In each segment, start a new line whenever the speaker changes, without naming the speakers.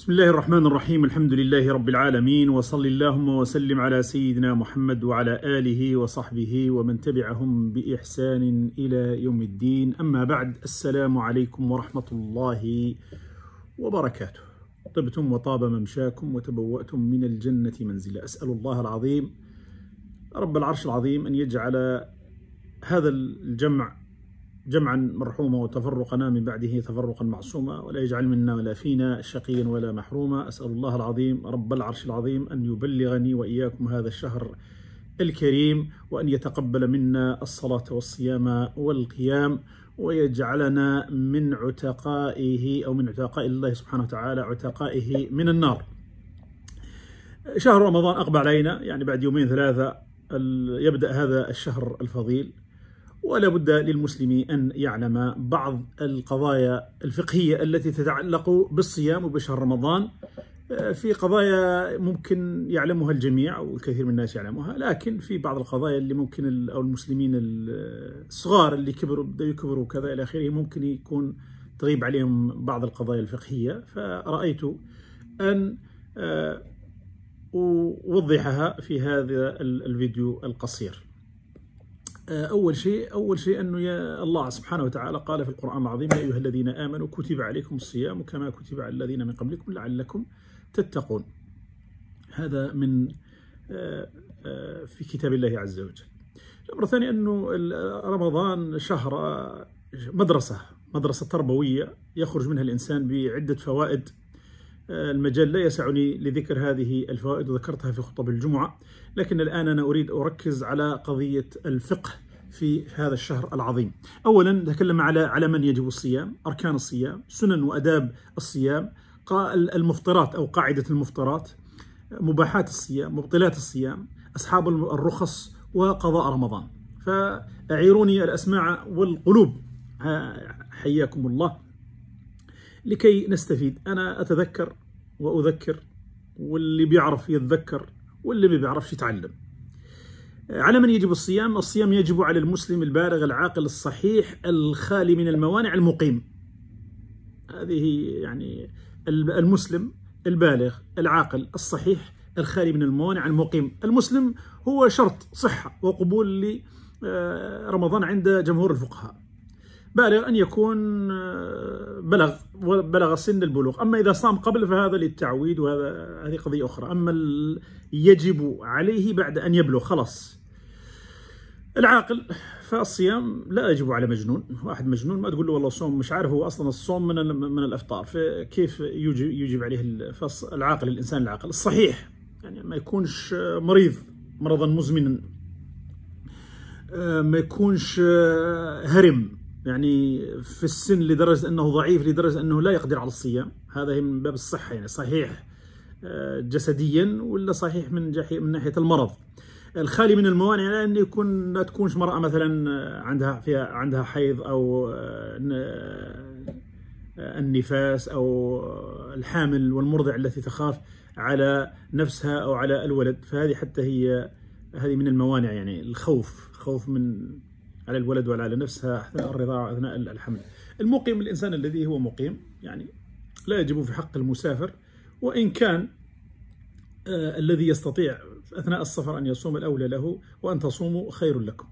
بسم الله الرحمن الرحيم. الحمد لله رب العالمين وصل اللهم وسلم على سيدنا محمد وعلى آله وصحبه ومن تبعهم بإحسان إلى يوم الدين. أما بعد السلام عليكم ورحمة الله وبركاته. طبتم وطاب ممشاكم وتبوأتم من الجنة منزلا. أسأل الله العظيم رب العرش العظيم أن يجعل هذا الجمع جمعا مرحوما وتفرقنا من بعده تفرقا معصوما ولا يجعل منا ولا فينا شقيا ولا محروما. أسأل الله العظيم رب العرش العظيم أن يبلغني وإياكم هذا الشهر الكريم وأن يتقبل منا الصلاة والصيام والقيام ويجعلنا من عتقائه أو من عتقاء الله سبحانه وتعالى عتقائه من النار. شهر رمضان أقبل علينا يعني بعد يومين ثلاثة يبدأ هذا الشهر الفضيل. ولا بد للمسلم أن يعلم بعض القضايا الفقهية التي تتعلق بالصيام وبشهر رمضان. في قضايا ممكن يعلمها الجميع أو الكثير من الناس يعلمها لكن في بعض القضايا اللي ممكن أو المسلمين الصغار اللي كبروا بدأوا يكبروا وكذا إلى آخره ممكن يكون تغيب عليهم بعض القضايا الفقهية. فرأيت أن أوضحها في هذا الفيديو القصير. أول شيء أول شيء أنه يا الله سبحانه وتعالى قال في القرآن العظيم يا أيها الذين آمنوا كتب عليكم الصيام كما كتب على الذين من قبلكم لعلكم تتقون. هذا من في كتاب الله عز وجل. الأمر الثاني أنه رمضان شهر مدرسة مدرسة تربوية يخرج منها الإنسان بعدة فوائد. المجال لا يسعني لذكر هذه الفوائد وذكرتها في خطب الجمعة لكن الآن أنا أريد أركز على قضية الفقه في هذا الشهر العظيم. أولا نتكلم على على من يجب الصيام أركان الصيام سنن وأداب الصيام المفطرات أو قاعدة المفطرات مباحات الصيام مبطلات الصيام أصحاب الرخص وقضاء رمضان. فأعيروني الأسماع والقلوب. حياكم الله. لكي نستفيد أنا أتذكر وأذكر واللي بيعرف يتذكر واللي ما بيعرفش يتعلم. على من يجب الصيام؟ الصيام يجب على المسلم البالغ العاقل الصحيح الخالي من الموانع المقيم. هذه يعني المسلم البالغ العاقل الصحيح الخالي من الموانع المقيم. المسلم هو شرط صحة وقبول لرمضان عند جمهور الفقهاء. بالغ أن يكون بلغ بلغ سن البلوغ. أما إذا صام قبل فهذا للتعويد وهذا هذه قضية أخرى. أما يجب عليه بعد أن يبلغ. خلاص. العاقل فالصيام لا يجب على مجنون. واحد مجنون ما تقول له والله صوم مش عارف هو أصلا الصوم من من الأفطار. فكيف يجب, يجب عليه العاقل الإنسان العاقل. الصحيح يعني ما يكونش مريض مرضا مزمنا. ما يكونش هرم. يعني في السن لدرجة أنه ضعيف لدرجة أنه لا يقدر على الصيام. هذا من باب الصحة يعني صحيح جسديا ولا صحيح من من ناحية المرض؟ الخالي من الموانع لأن يكون لا تكونش مرأة مثلا عندها فيها عندها حيض أو النفاس أو الحامل والمرضع التي تخاف على نفسها أو على الولد. فهذه حتى هي هذه من الموانع يعني الخوف خوف من على الولد ولا على نفسها أثناء الرضاعة أثناء الحمل. المقيم الإنسان الذي هو مقيم يعني لا يجب في حق المسافر وإن كان آه الذي يستطيع أثناء السفر أن يصوم الأولى له وأن تصوموا خير لكم.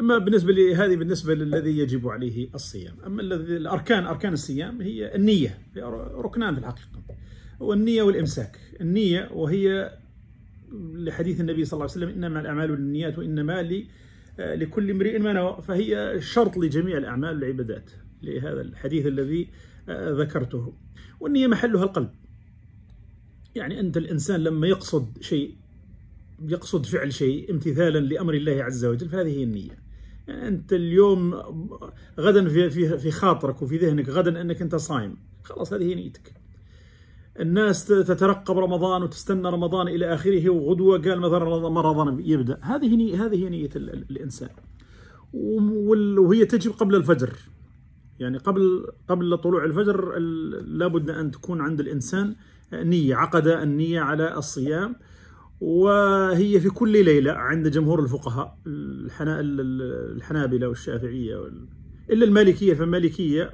أما بالنسبة لهذه بالنسبة للذي يجب عليه الصيام. أما الذي الأركان أركان الصيام هي النية ركنان في الحقيقة. والنية والإمساك. النية وهي لحديث النبي صلى الله عليه وسلم إنما الأعمال بالنيات وإنما لي لكل امرئ ما نوى. فهي شرط لجميع الأعمال والعبادات لهذا الحديث الذي ذكرته. والنية محلها القلب. يعني أنت الإنسان لما يقصد شيء يقصد فعل شيء امتثالا لأمر الله عز وجل فهذه هي النية. يعني أنت اليوم غدا في في في خاطرك وفي ذهنك غدا أنك أنت صايم خلاص هذه هي نيتك. الناس تترقب رمضان وتستنى رمضان إلى آخره وغدوة قال مثلا رمضان يبدأ. هذه هذه هي نية الإنسان. وهي تجب قبل الفجر. يعني قبل قبل طلوع الفجر لابد أن تكون عند الإنسان نية عقد النية على الصيام. وهي في كل ليلة عند جمهور الفقهاء الحنابلة والشافعية إلا المالكية فالمالكية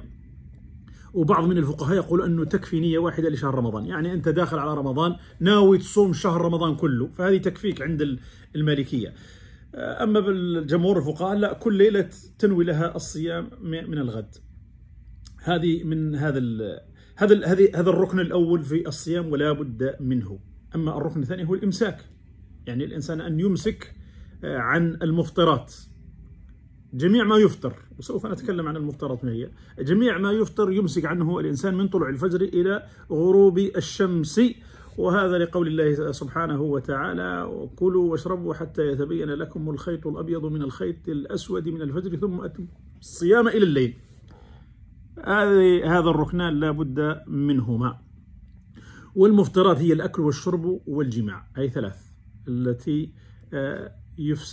وبعض من الفقهاء يقول أنه تكفي نية واحدة لشهر رمضان. يعني أنت داخل على رمضان ناوي تصوم شهر رمضان كله فهذه تكفيك عند المالكية. أما بالجمهور الفقهاء لا كل ليلة تنوي لها الصيام من الغد. هذه من هذا هذا هذه هذا الركن الأول في الصيام ولا بد منه. أما الركن الثاني هو الإمساك. يعني الإنسان أن يمسك آه، عن المفطرات. جميع ما يفطر وسوف نتكلم عن المفطرات ما هي جميع ما يفطر يمسك عنه الإنسان من طلوع الفجر إلى غروب الشمس. وهذا لقول الله سبحانه وتعالى كلوا واشربوا حتى يتبين لكم الخيط الأبيض من الخيط الأسود من الفجر ثم أتم الصيام إلى الليل. هذا الركنان لا بد منهما. والمفطرات هي الأكل والشرب والجماع أي ثلاث التي آه،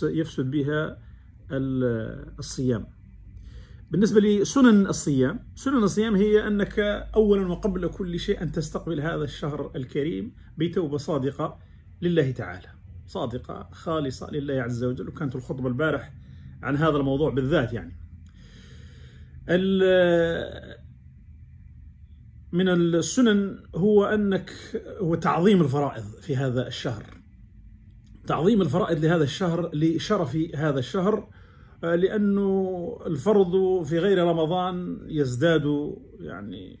يفسد بها الصيام. بالنسبة لسنن الصيام سنن الصيام هي أنك أولا وقبل كل شيء أن تستقبل هذا الشهر الكريم بتوبة صادقة لله تعالى. صادقة خالصة لله عز وجل وكانت الخطبة البارح عن هذا الموضوع بالذات يعني. من السنن هو أنك هو تعظيم الفرائض في هذا الشهر. تعظيم الفرائض لهذا الشهر لشرف هذا الشهر لأنه الفرض في غير رمضان يزداد يعني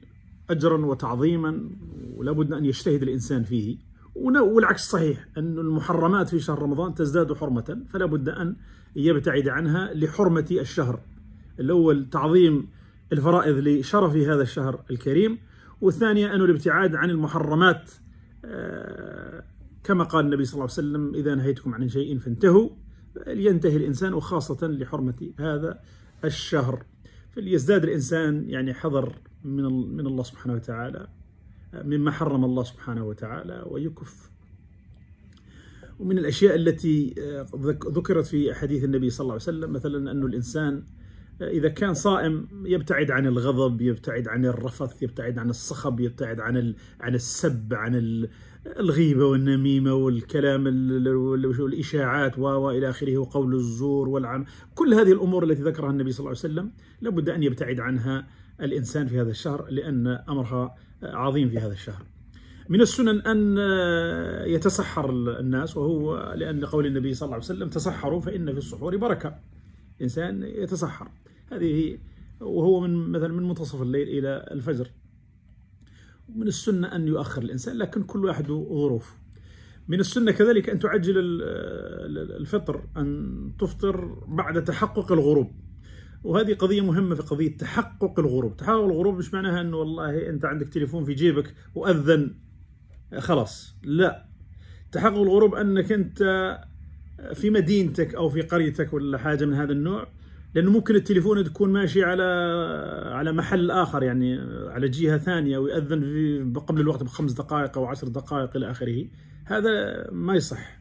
أجرا وتعظيما ولا بد أن يجتهد الإنسان فيه. والعكس صحيح أن المحرمات في شهر رمضان تزداد حرمة فلا بد أن يبتعد عنها لحرمة الشهر. الأول تعظيم الفرائض لشرف هذا الشهر الكريم والثانية أنه الابتعاد عن المحرمات آه، كما قال النبي صلى الله عليه وسلم إذا نهيتكم عن شيء فانتهوا. لينتهي الإنسان وخاصة لحرمة هذا الشهر. فليزداد الإنسان يعني حذر من من الله سبحانه وتعالى مما حرم الله سبحانه وتعالى ويكف. ومن الأشياء التي آه، ذكرت في حديث النبي صلى الله عليه وسلم مثلا أن الإنسان إذا كان صائم يبتعد عن الغضب يبتعد عن الرفث يبتعد عن الصخب يبتعد عن عن السب عن الغيبة والنميمة والكلام والإشاعات وإلى آخره وقول الزور والعم. كل هذه الأمور التي ذكرها النبي صلى الله عليه وسلم لابد أن يبتعد عنها الإنسان في هذا الشهر لأن أمرها عظيم في هذا الشهر. من السنن أن يتسحر الناس وهو لأن قول النبي صلى الله عليه وسلم تسحروا فإن في السحور بركة. إنسان يتسحر. هذه وهو من مثلا من منتصف الليل إلى الفجر. من السنة أن يؤخر الإنسان لكن كل واحد ظروف من السنة كذلك أن تعجل الفطر أن تفطر بعد تحقق الغروب. وهذه قضية مهمة في قضية تحقق الغروب. تحقق الغروب مش معناها أنه والله أنت عندك تليفون في جيبك وأذن. خلاص لا. تحقق الغروب أنك أنت في مدينتك أو في قريتك ولا حاجة من هذا النوع لأنه ممكن التليفون تكون ماشي على على محل آخر يعني على جهة ثانية ويأذن في قبل الوقت بخمس دقائق أو عشر دقائق إلى آخره. هذا ما يصح.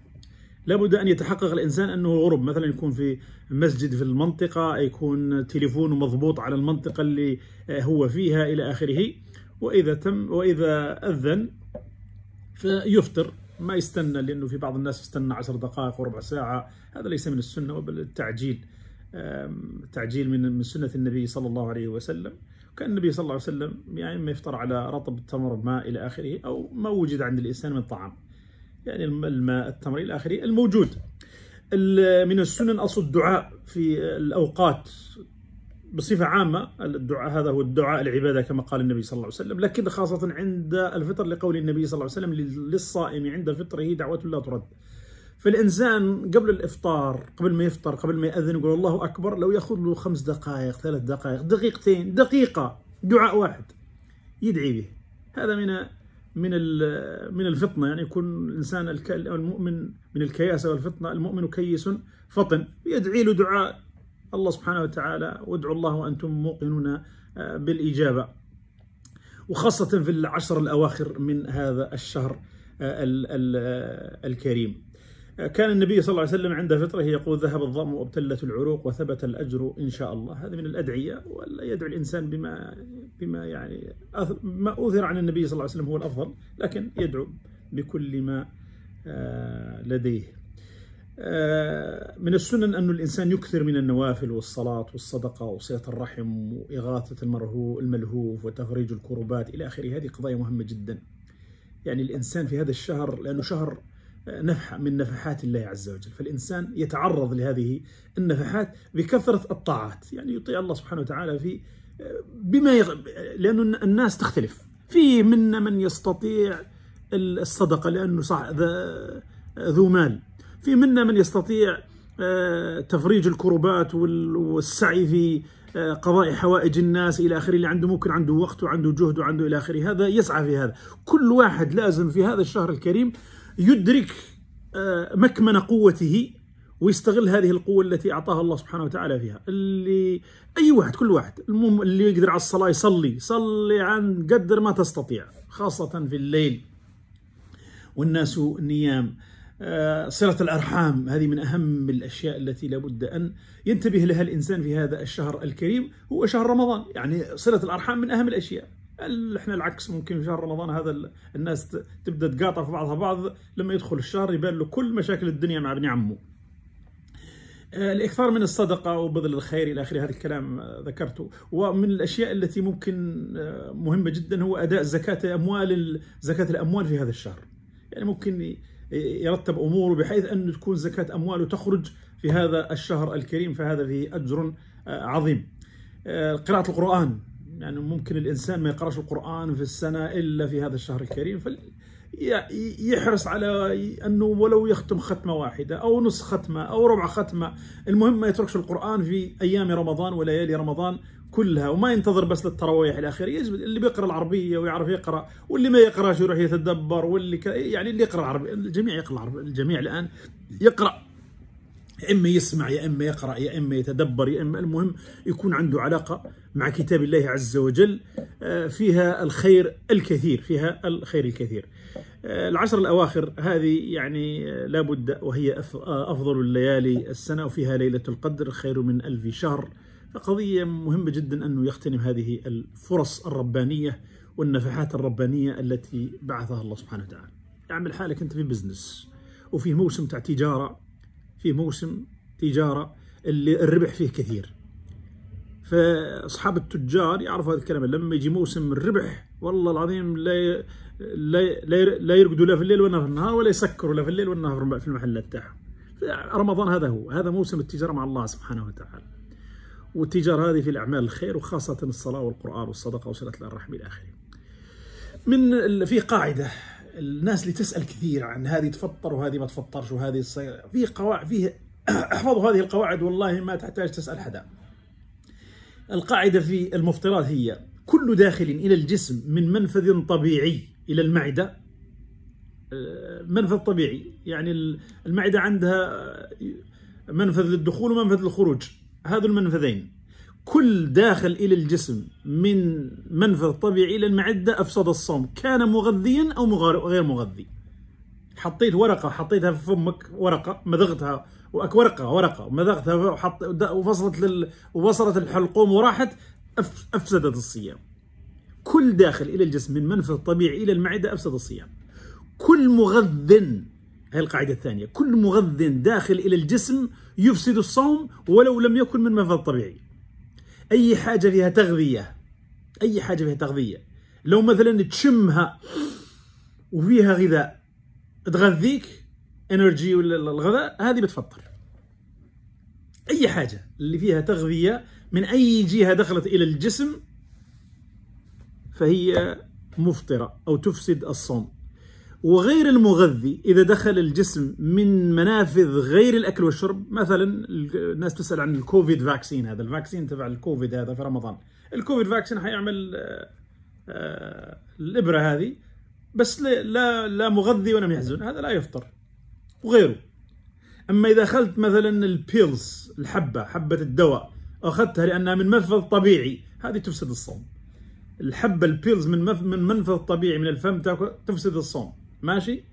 لابد أن يتحقق الإنسان أنه الغرب مثلا يكون في مسجد في المنطقة يكون تليفونه مضبوط على المنطقة اللي هو فيها إلى آخره. وإذا تم وإذا أذن فيفطر ما يستنى لأنه في بعض الناس يستنى عشر دقائق وربع ساعة. هذا ليس من السنة بل التعجيل تعجيل من من سنة النبي صلى الله عليه وسلم. كان النبي صلى الله عليه وسلم يعني ما يفطر على رطب التمر ماء إلى آخره أو ما وجد عند الإنسان من طعام. يعني الماء التمر إلى آخره الموجود. من السنن أصل الدعاء في الأوقات بصفة عامة. الدعاء هذا هو الدعاء العبادة كما قال النبي صلى الله عليه وسلم. لكن خاصة عند الفطر لقول النبي صلى الله عليه وسلم للصائم عند فطره دعوة لا ترد. فالإنسان قبل الإفطار قبل ما يفطر قبل ما يأذن يقول الله أكبر لو يأخذ له خمس دقائق ثلاث دقائق دقيقتين دقيقة دعاء واحد يدعي به. هذا من من من الفطنة يعني يكون الإنسان المؤمن من الكياسه والفطنة المؤمن كيس فطن يدعي له دعاء الله سبحانه وتعالى وادعوا الله وأنتم موقنون آه، بالإجابة. وخاصة في العشر الأواخر من هذا الشهر آه، آه، الكريم. كان النبي صلى الله عليه وسلم عند فطره يقول ذهب الظم وابتلت العروق وثبت الأجر إن شاء الله. هذا من الأدعية ولا يدعو الإنسان بما بما يعني ما أوثر عن النبي صلى الله عليه وسلم هو الأفضل لكن يدعو بكل ما لديه. آه، من السنن أن الإنسان يكثر من النوافل والصلاة والصدقة وصلة الرحم وإغاثة المرهو الملهوف وتفريج الكربات إلى آخره. هذه قضايا مهمة جدا. يعني الإنسان في هذا الشهر لأنه شهر آه، نفحة من نفحات الله عز وجل. فالإنسان يتعرض لهذه النفحات بكثرة الطاعات. يعني يطيع الله سبحانه وتعالى في بما يغ... لأن الناس تختلف. في منا من يستطيع الصدقة لأنه صح ذو مال. في منا من يستطيع آه، تفريج الكربات والسعي في آه، قضاء حوائج الناس إلى آخره اللي عنده ممكن عنده وقت وعنده جهد وعنده إلى آخره. هذا يسعى في هذا. كل واحد لازم في هذا الشهر الكريم يدرك آه، مكمن قوته ويستغل هذه القوة التي أعطاها الله سبحانه وتعالى فيها. اللي أي واحد كل واحد. المهم اللي يقدر على الصلاة يصلي. صلي عن قدر ما تستطيع خاصة في الليل. والناس نيام. آه، صلة الأرحام هذه من أهم الأشياء التي لابد أن ينتبه لها الإنسان في هذا الشهر الكريم هو شهر رمضان. يعني صلة الأرحام من أهم الأشياء. إحنا العكس ممكن في شهر رمضان هذا الناس تبدأ تقاطع في بعضها بعض لما يدخل الشهر يبان له كل مشاكل الدنيا مع ابن عمه. آه، الإكثار من الصدقة وبذل الخير إلى آخره هذا الكلام ذكرته ومن الأشياء التي ممكن آه، مهمة جدا هو أداء زكاة أموال زكاة الأموال في هذا الشهر. يعني ممكن يرتب أموره بحيث أن تكون زكاة أمواله تخرج في هذا الشهر الكريم فهذا فيه أجر آه، عظيم. آه، قراءة القرآن يعني ممكن الإنسان ما يقراش القرآن في السنة إلا في هذا الشهر الكريم يحرص على أنه ولو يختم ختمة واحدة أو نص ختمة أو ربع ختمة المهم ما يتركش القرآن في أيام رمضان وليالي رمضان كلها وما ينتظر بس للتراويح يجب اللي بيقرأ العربية ويعرف يقرأ واللي ما يقراش يروح يتدبر واللي ك... يعني اللي يقرأ العربي الجميع يقرأ العربي الجميع الآن يقرأ يا إما يسمع يا إما يقرأ يا إما يتدبر يا إما المهم يكون عنده علاقة مع كتاب الله عز وجل آه، فيها الخير الكثير فيها الخير الكثير. آه، العشر الأواخر هذه يعني آه، لابد وهي أفضل الليالي السنة وفيها ليلة القدر خير من ألف شهر. فقضية مهمة جدا أنه يغتنم هذه الفرص الربانية والنفحات الربانية التي بعثها الله سبحانه وتعالى. اعمل حالك أنت في بزنس وفي موسم تاع تجارة في موسم تجارة اللي الربح فيه كثير. فأصحاب التجار يعرفوا هذا الكلام لما يجي موسم الربح والله العظيم لا لا لا يرقدوا لا في الليل ولا في النهار ولا يسكروا لا في الليل ولا النهار في المحلات تاعهم. رمضان هذا هو هذا موسم التجارة مع الله سبحانه وتعالى. والتجارة هذه في الأعمال الخير وخاصة الصلاة والقرآن والصدقة وصلة الرحم إلى آخره. من في قاعدة الناس اللي تسأل كثير عن هذه تفطر وهذه ما تفطرش وهذه الصيغة في قواعد فيه احفظوا هذه القواعد والله ما تحتاج تسأل حدا. القاعدة في المفطرات هي كل داخل إلى الجسم من منفذ طبيعي إلى المعدة. آه، منفذ طبيعي. يعني المعدة عندها منفذ للدخول ومنفذ للخروج. هذو المنفذين. كل داخل إلى الجسم من منفذ طبيعي إلى المعدة أفسد الصوم. كان مغذيا أو غير مغذي. حطيت ورقة حطيتها في فمك ورقة مضغتها وأك ورقة ورقة مضغتها وحط وفصلت لل وصلت الحلقوم وراحت أفسدت الصيام. كل داخل إلى الجسم من منفذ طبيعي إلى المعدة أفسد الصيام. كل مغذ هذه القاعدة الثانية كل مغذ داخل إلى الجسم يفسد الصوم ولو لم يكن من منفذ طبيعي. أي حاجة فيها تغذية أي حاجة فيها تغذية. لو مثلا تشمها وفيها غذاء تغذيك energy ولا الغذاء هذه بتفطر. أي حاجة اللي فيها تغذية من أي جهة دخلت إلى الجسم فهي مفطرة أو تفسد الصوم. وغير المغذي إذا دخل الجسم من منافذ غير الأكل والشرب مثلا الناس تسأل عن ال COVID vaccine هذا ال vaccine تبع الكوفيد هذا في رمضان. ال COVID vaccine حيعمل آه، آه، الإبرة هذه بس لا لا مغذي ولا محزن هذا لا يفطر وغيره. أما إذا أخذت مثلا ال pills الحبة حبة الدواء أخذتها لأنها من منفذ طبيعي هذه تفسد الصوم. الحبة ال pills من من منفذ طبيعي من الفم تفسد الصوم. ماشي؟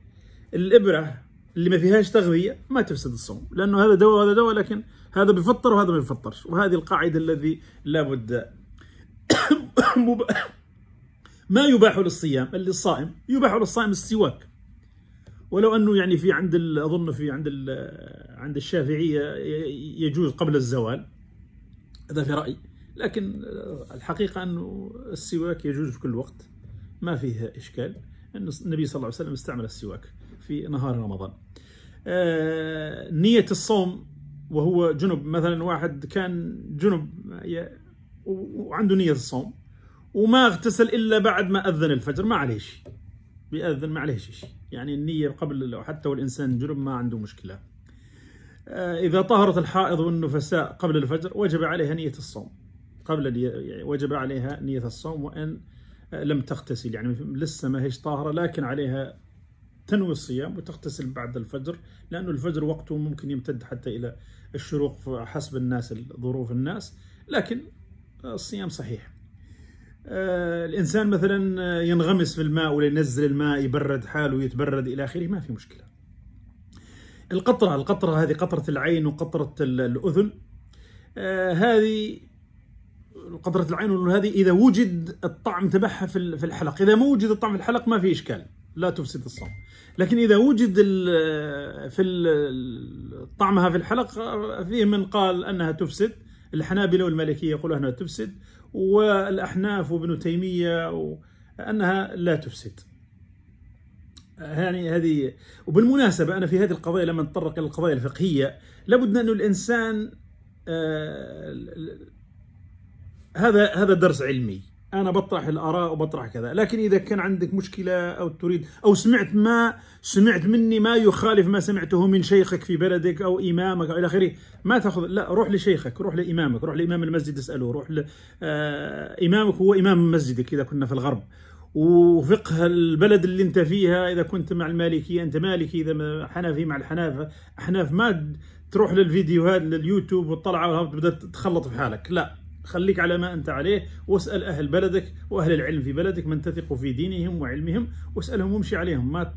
الإبرة اللي ما فيهاش تغذية ما تفسد الصوم لأنه هذا دواء وهذا دواء لكن هذا بيفطر وهذا ما بيفطرش. وهذه القاعدة الذي لابد ما يباح للصيام للصائم يباح للصائم السواك. ولو أنه يعني في عند أظن في عند عند الشافعية يجوز قبل الزوال هذا في رأيي. لكن الحقيقة أنه السواك يجوز في كل وقت ما فيه إشكال. إن النبي صلى الله عليه وسلم استعمل السواك في نهار رمضان. آه، نية الصوم وهو جنب مثلا واحد كان جنب وعنده نية الصوم وما اغتسل إلا بعد ما أذن الفجر ما عليه شيء. بيأذن ما عليه شيء. يعني النية قبل حتى والإنسان جنب ما عنده مشكلة. آه، إذا طهرت الحائض والنفساء قبل الفجر وجب عليها نية الصوم. قبل يعني وجب عليها نية الصوم وإن لم تغتسل يعني لسه ما هيش طاهرة لكن عليها تنوي الصيام وتغتسل بعد الفجر لأنه الفجر وقته ممكن يمتد حتى إلى الشروق حسب الناس ظروف الناس لكن الصيام صحيح آه، الإنسان مثلا ينغمس في الماء ولا ينزل الماء يبرد حاله ويتبرد إلى آخره ما في مشكلة. القطرة القطرة هذه قطرة العين وقطرة الأذن آه، هذه قطره العين هذه إذا وجد الطعم تبعها في الحلق، إذا ما وجد الطعم في الحلق ما في إشكال. لا تفسد الصوم. لكن إذا وجد في طعمها في الحلق فيه من قال أنها تفسد. الحنابلة والمالكية يقولون أنها تفسد. والأحناف وابن تيمية أنها لا تفسد. يعني هذه وبالمناسبة أنا في هذه القضايا لما نتطرق إلى القضايا الفقهية لابد أن الإنسان آه هذا هذا درس علمي. أنا بطرح الآراء وبطرح كذا. لكن إذا كان عندك مشكلة أو تريد أو سمعت ما سمعت مني ما يخالف ما سمعته من شيخك في بلدك أو إمامك أو إلى آخره ما تأخذ. لا روح لشيخك روح لإمامك روح لإمام المسجد اسأله روح ل... آه إمامك هو إمام مسجدك إذا كنا في الغرب. وفقه البلد اللي أنت فيها إذا كنت مع المالكية أنت مالكي إذا حنفي مع الحنافة. أحناف ما تروح للفيديوهات لليوتيوب وتطلع وتبدا تخلط في حالك. لا. خليك على ما أنت عليه واسأل أهل بلدك وأهل العلم في بلدك من تثق في دينهم وعلمهم واسألهم وامشي عليهم. ما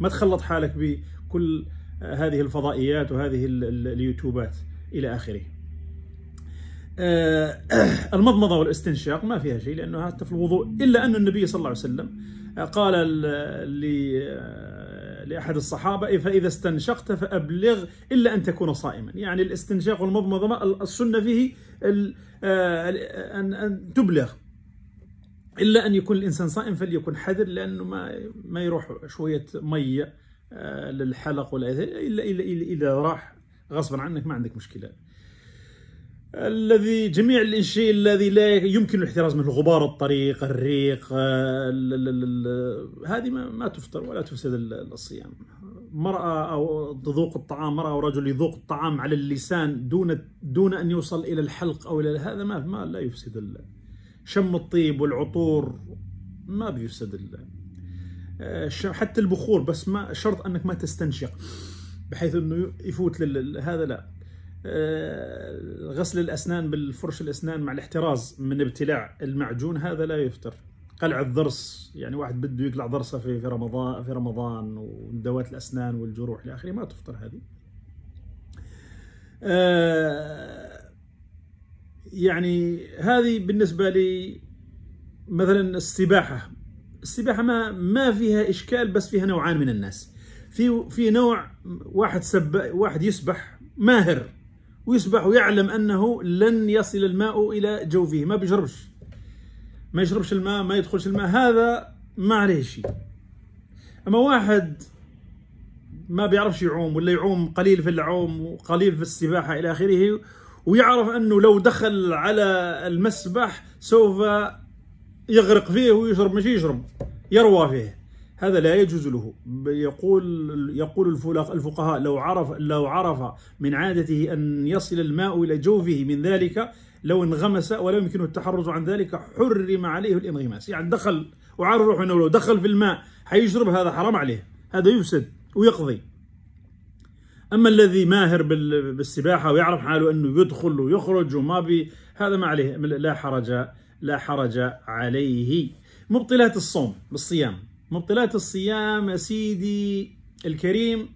ما تخلط حالك بكل هذه الفضائيات وهذه اليوتيوبات إلى آخره. آه، المضمضة والاستنشاق ما فيها شيء لأنه حتى في الوضوء إلا أن النبي صلى الله عليه وسلم قال لأحد الصحابة فإذا استنشقت فأبلغ إلا أن تكون صائما. يعني الاستنشاق والمضمضة السنة فيه آه، أن تبلغ. إلا أن يكون الإنسان صائم فليكن حذر لأنه ما ما يروح شوية مية آه، للحلق ولا إلا إلا إذا راح غصبا عنك ما عندك مشكلة. الذي جميع الشيء الذي لا يمكن الاحتراز منه غبار الطريق الريق آه، هذه ما تفطر ولا تفسد الصيام. مرأة أو تذوق الطعام مرأة أو رجل يذوق الطعام على اللسان دون دون أن يوصل إلى الحلق أو إلى هذا ما ما لا يفسد شم الطيب والعطور ما بيفسد آه، حتى البخور بس ما شرط أنك ما تستنشق بحيث أنه يفوت هذا لا. غسل الأسنان بالفرش الأسنان مع الاحتراز من ابتلاع المعجون هذا لا يفتر قلع الضرس يعني واحد بده يقلع ضرسه في في رمضان في رمضان ودوات الأسنان والجروح إلى آخره ما تفطر هذه. آه، يعني هذه بالنسبة لي مثلا السباحة. السباحة ما ما فيها إشكال بس فيها نوعان من الناس. في في نوع واحد سب واحد يسبح ماهر. ويسبح ويعلم أنه لن يصل الماء إلى جوفه ما بيشربش ما يشربش الماء ما يدخلش الماء هذا ما عليه شيء. أما واحد ما بيعرفش يعوم ولا يعوم قليل في العوم وقليل في السباحة إلى آخره ويعرف أنه لو دخل على المسبح سوف يغرق فيه ويشرب مش يشرب يروى فيه. هذا لا يجوز له. يقول يقول الفقهاء لو عرف لو عرف من عادته أن يصل الماء إلى جوفه من ذلك لو انغمس ولا يمكنه التحرز عن ذلك حرم عليه الانغماس. يعني دخل وعارف روحه إنه لو دخل في الماء حيشرب هذا حرام عليه. هذا يفسد ويقضي. أما الذي ماهر بالسباحة ويعرف حاله أنه يدخل ويخرج وما بي هذا ما عليه. لا حرج لا حرج عليه. مبطلات الصوم بالصيام. مبطلات الصيام يا سيدي الكريم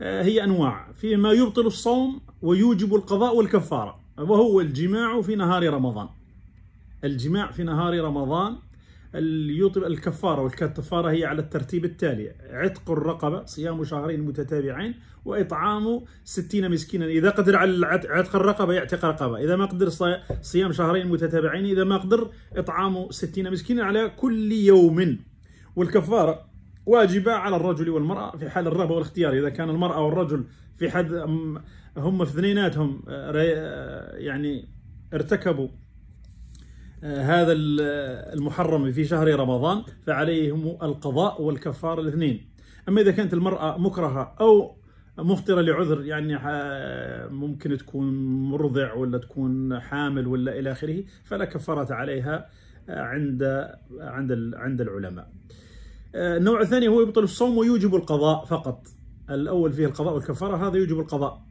آه، هي أنواع. في ما يبطل الصوم ويوجب القضاء والكفارة وهو الجماع في نهار رمضان. الجماع في نهار رمضان اليوطب الكفارة والكفارة هي على الترتيب التالي عتق الرقبة صيام شهرين متتابعين وإطعام ستين مسكينا. إذا قدر على عتق الرقبة يعتق رقبة. إذا ما قدر صيام شهرين متتابعين إذا ما قدر إطعام ستين مسكينا على كل يوم. والكفارة واجبة على الرجل والمرأة في حال الرغبة والاختيار إذا كان المرأة والرجل في حد هم في اثنيناتهم آه، يعني ارتكبوا آه، هذا المحرم في شهر رمضان فعليهم القضاء والكفارة الاثنين أما إذا كانت المرأة مكرهة أو مفطرة لعذر يعني ممكن تكون مرضع ولا تكون حامل ولا إلى آخره فلا كفارة عليها عند عند عند العلماء. النوع الثاني هو يبطل الصوم ويوجب القضاء فقط. الأول فيه القضاء والكفارة هذا يوجب القضاء.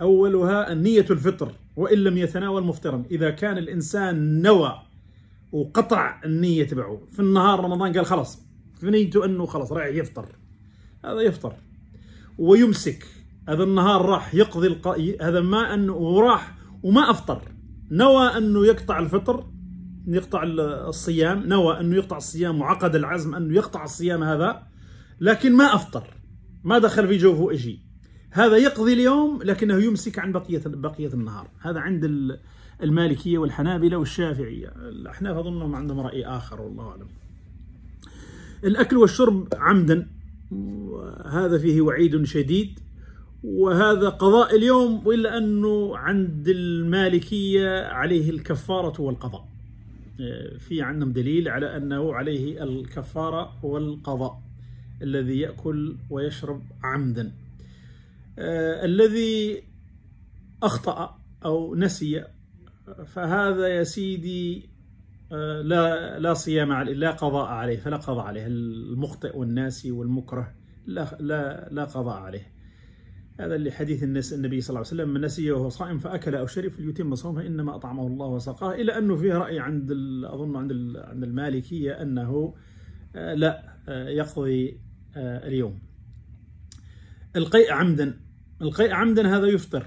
أولها النية الفطر وإن لم يتناول مفطرا. إذا كان الإنسان نوى وقطع النية تبعه في النهار رمضان قال خلاص في نيته أنه خلاص رايح يفطر. هذا يفطر. ويمسك. هذا النهار راح يقضي الق... هذا ما أنه وراح وما أفطر. نوى أنه يقطع الفطر يقطع الصيام نوى أنه يقطع الصيام وعقد العزم أنه يقطع الصيام هذا لكن ما أفطر ما دخل في جوفه شيء هذا يقضي اليوم لكنه يمسك عن بقية بقية النهار. هذا عند المالكية والحنابلة والشافعية. الأحناف أظنهم عندهم رأي آخر والله أعلم. الأكل والشرب عمدا هذا فيه وعيد شديد وهذا قضاء اليوم وإلا أنه عند المالكية عليه الكفارة والقضاء. في عندهم دليل على أنه عليه الكفارة والقضاء الذي يأكل ويشرب عمدا. آه الذي أخطأ أو نسي فهذا يا سيدي آه لا لا صيام عليه لا قضاء عليه فلا قضاء عليه. المخطئ والناسي والمكره لا لا لا قضاء عليه. هذا اللي حديث الناس النبي صلى الله عليه وسلم من نسي وهو صائم فأكل أو شرب فليتم صومه إنما أطعمه الله وسقاه. إلى أنه فيه رأي عند أظن عند عند المالكية أنه آه لا آه يقضي آه اليوم. القيء عمدا القيء عمدا هذا يفطر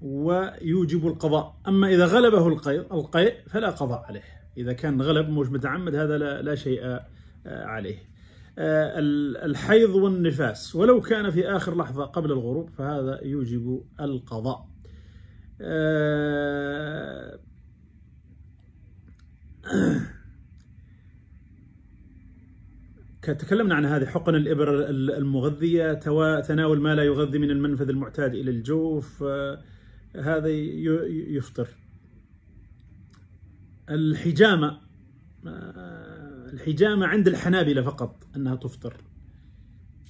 ويوجب القضاء. أما إذا غلبه القيء القيء فلا قضاء عليه. إذا كان غلب مش متعمد هذا لا, لا شيء عليه. الحيض والنفاس. ولو كان في آخر لحظة قبل الغروب فهذا يوجب القضاء. آه، تكلمنا عن هذه حقن الإبر المغذية تناول ما لا يغذي من المنفذ المعتاد إلى الجوف آه، هذا يفطر. الحجامة آه، الحجامة عند الحنابلة فقط أنها تفطر.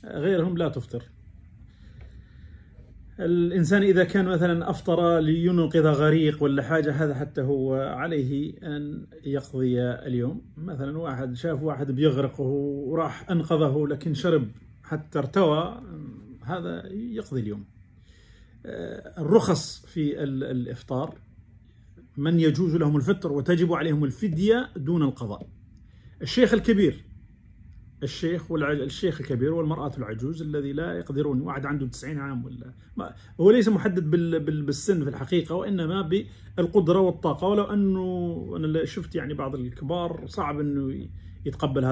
غيرهم لا تفطر. الإنسان إذا كان مثلا أفطر لينقذ غريق ولا حاجة هذا حتى هو عليه أن يقضي اليوم. مثلا واحد شاف واحد بيغرق وراح أنقذه لكن شرب حتى ارتوى هذا يقضي اليوم. الرخص في الإفطار من يجوز لهم الفطر وتجب عليهم الفدية دون القضاء. الشيخ الكبير الشيخ والشيخ الكبير والمرأة العجوز الذي لا يقدرون واحد عنده 90 عام ولا ما هو ليس محدد بالسن في الحقيقة وإنما بالقدرة والطاقة. ولو أنه أنا شفت يعني بعض الكبار صعب أنه يتقبل هذا